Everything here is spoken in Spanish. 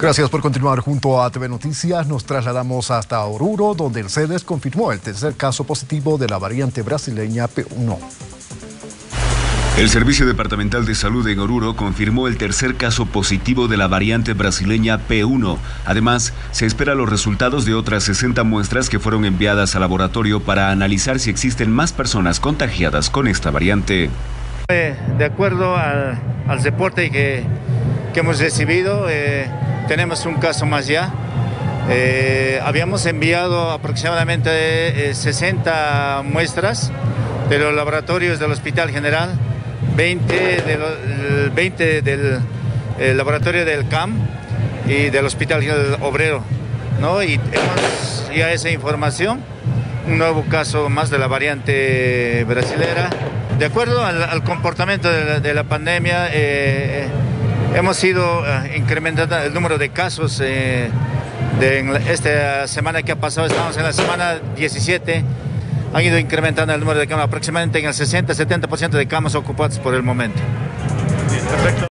Gracias por continuar junto a TV Noticias. Nos trasladamos hasta Oruro, donde el CEDES confirmó el tercer caso positivo de la variante brasileña P1. El Servicio Departamental de Salud en Oruro confirmó el tercer caso positivo de la variante brasileña P1. Además, se espera los resultados de otras 60 muestras que fueron enviadas al laboratorio para analizar si existen más personas contagiadas con esta variante. De acuerdo al, reporte que, que hemos recibido, eh, tenemos un caso más ya. Eh, habíamos enviado aproximadamente 60 eh, muestras de los laboratorios del Hospital General, 20, 20 del laboratorio del CAM y del Hospital Obrero. ¿no? Y tenemos ya esa información, un nuevo caso más de la variante brasilera. De acuerdo al, comportamiento de la, pandemia, eh, Hemos ido eh, incrementando el número de casos eh, de esta semana que ha pasado, estamos en la semana 17, han ido incrementando el número de camas aproximadamente en el 60-70% de camas ocupadas por el momento.